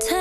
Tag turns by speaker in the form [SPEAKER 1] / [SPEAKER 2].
[SPEAKER 1] Time